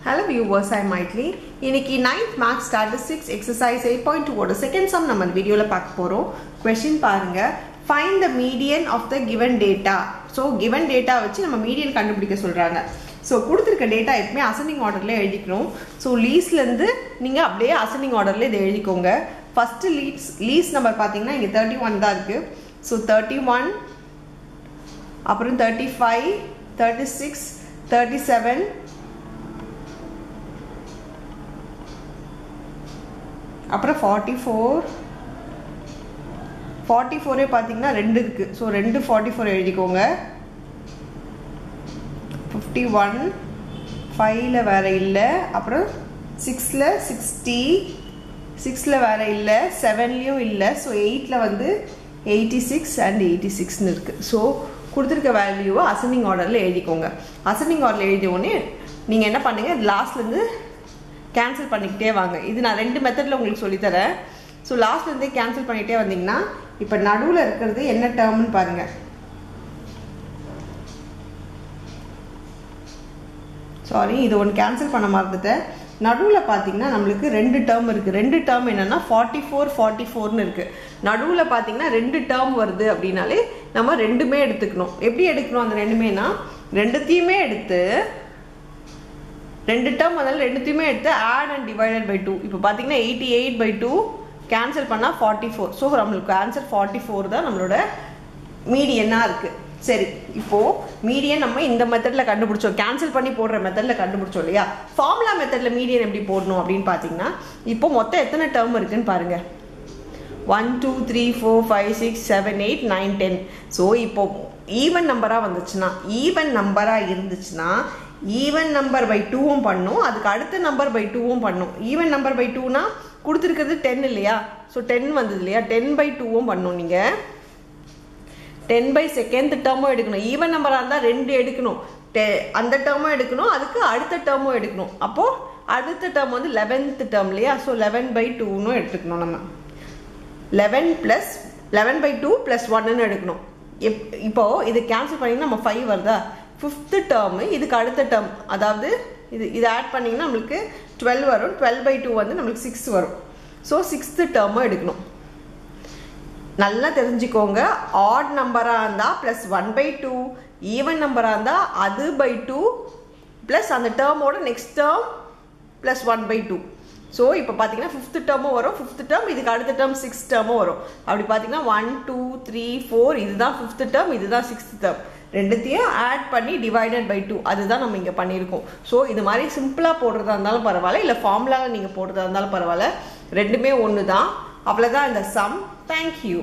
Hello viewers ஐ மைட்லி இன்னைக்கு ninth maths statistics exercise eight point டூவோட செகண்ட் சம் நம்ம வீடியோவில் பார்க்க போகிறோம் கொஷின் பாருங்கள் find the median of the given data so given data வச்சு நம்ம மீடியன் கண்டுபிடிக்க சொல்கிறாங்க ஸோ கொடுத்துருக்க டேட்டா எப்பவுமே அசனிங் ஆர்டரில் எழுதிக்கணும் ஸோ லீஸ்லேருந்து நீங்கள் அப்படியே அசனிங் ஆர்டரில் இதை எழுதிக்கோங்க. ஃபஸ்ட்டு லீஸ் லீஸ் நம்பர் பார்த்தீங்கன்னா இங்கே தேர்ட்டி ஒன் தான் இருக்குது ஸோ தேர்ட்டி ஒன் அப்புறம் thirty five thirty six thirty seven அப்புறம் ஃபார்ட்டி ஃபோர் ஃபார்ட்டி ஃபோரே பார்த்தீங்கன்னா ரெண்டு இருக்குது ஸோ ரெண்டு ஃபார்ட்டி ஃபோர் எழுதிக்கோங்க. ஃபிஃப்டி ஒன் ஃபைவ்ல வேறு இல்லை. அப்புறம் சிக்ஸில் சிக்ஸ்டி சிக்ஸில் வேறு இல்லை. செவன்லேயும் இல்லை. ஸோ எயிட்டில் வந்து எயிட்டி சிக்ஸ் அண்ட் எயிட்டி சிக்ஸ்னு இருக்குது ஸோ கொடுத்துருக்க வேல்யூவை அசனிங் ஆர்டரில் எழுதிக்கோங்க. அசனிங் ஆர்டரில் எழுதி உடனே நீங்கள் என்ன பண்ணுங்கள் லாஸ்ட்லேருந்து கேன்சல் பண்ணிக்கிட்டே வாங்க. இது நான் ரெண்டு மெத்தடில் உங்களுக்கு சொல்லித்தரேன். ஸோ லாஸ்ட்லேருந்தே கேன்சல் பண்ணிகிட்டே வந்தீங்கன்னா இப்போ நடுவில் இருக்கிறது என்ன டேர்ம்னு பாருங்கள் சாரி இது ஒன்று கேன்சல் பண்ண மறந்துட்டேன். நடுவில் பார்த்தீங்கன்னா நம்மளுக்கு ரெண்டு டேர்ம் இருக்குது ரெண்டு டேர்ம் என்னென்னா ஃபார்ட்டி ஃபோர் ஃபார்ட்டி ஃபோர்னு இருக்குது நடுவில் பார்த்தீங்கன்னா ரெண்டு டேர்ம் வருது அப்படின்னாலே நம்ம ரெண்டுமே எடுத்துக்கணும். எப்படி எடுக்கணும் அந்த ரெண்டுமேனா? ரெண்டுத்தையுமே எடுத்து ரெண்டு டேர்ம் அதனால ரெண்டுத்தையுமே எடுத்து add and divided by two இப்போ பார்த்தீங்கன்னா eighty eight by two cancel பண்ணால் ஃபார்ட்டி ஃபோர் ஸோ நம்மளுக்கு ஆன்சர் ஃபார்ட்டி ஃபோர் தான் நம்மளோட மீடியனாக இருக்குது சரி இப்போது மீடியன் நம்ம இந்த மெத்தடில் கண்டுபிடிச்சோம். கேன்சல் பண்ணி போடுற மெத்தடில் கண்டுபிடிச்சோம் இல்லையா? ஃபார்முலா மெத்தடில் மீடியன் எப்படி போடணும் அப்படின்னு பார்த்தீங்கன்னா இப்போ மொத்தம் எத்தனை டேர்ம் இருக்குன்னு பாருங்கள் one two three four five six seven eight nine ten so இப்போ ஈவன் நம்பராக வந்துச்சுன்னா ஈவன் நம்பராக இருந்துச்சுன்னா ஈவன் நம்பர் பை டூவும் பண்ணும். அதுக்கு அடுத்த நம்பர் பை டூவும் பண்ணும். ஈவன் நம்பர் பை டூனா கொடுத்துருக்கிறது டென் இல்லையா? ஸோ டென் வந்தது இல்லையா? டென் பை டூவும் பண்ணும் நீங்கள் டென் பை செகண்ட் டேர்மும் எடுக்கணும். ஈவன் நம்பராக இருந்தால் ரெண்டு எடுக்கணும். டெ அந்த டேர்மும் எடுக்கணும். அதுக்கு அடுத்த டேர்மும் எடுக்கணும். அப்போது அடுத்த டேர்ம் வந்து லெவன்த் டேர்ம் இல்லையா? ஸோ லெவன் பை டூன்னு எடுத்துக்கணும் நம்ம. Eleven plus eleven by two plus ஒன்னு எடுக்கணும். எப் இப்போது இது கேன்சல் பண்ணிங்கன்னா நம்ம ஃபைவ் வருதா? ஃபிஃப்த்து டேர்மு இதுக்கு அடுத்த டேர்ம் அதாவது இது இது ஆட் பண்ணிங்கன்னா நம்மளுக்கு டுவெல் வரும். டுவெல் பை டூ வந்து நம்மளுக்கு சிக்ஸ் வரும். ஸோ சிக்ஸ்த்து டேர்மும் எடுக்கணும். நல்லா தெரிஞ்சுக்கோங்க. ஆட் நம்பராக இருந்தால் plus one by two even நம்பராக இருந்தால் அது பை டூ ப்ளஸ் அந்த டேர்மோட next term plus one by two so இப்போ பார்த்தீங்கன்னா ஃபிஃப்த் டேர்மும் வரும். ஃபிஃப்த் டேர்ம் இதுக்கு அடுத்த டேர்ம் சிக்ஸ் டேர்மும் வரும். அப்படி பார்த்தீங்கன்னா ஒன் டூ த்ரீ ஃபோர் இதுதான் ஃபிஃப்த் டேர்ம் இதுதான் சிக்ஸ்த் டேர்ம் ரெண்டுத்தையும் ஆட் பண்ணி டிவைடட் பை டூ அதுதான் நம்ம இங்கே பண்ணியிருக்கோம். ஸோ இது மாதிரி சிம்பிளாக போடுறதா இருந்தாலும் பரவாயில்ல. இல்லை ஃபார்முலாவில் நீங்கள் போடுறதா இருந்தாலும் பரவாயில்ல. ரெண்டுமே ஒன்று தான் அவ்வளோதான் இந்த சம் தேங்க்யூ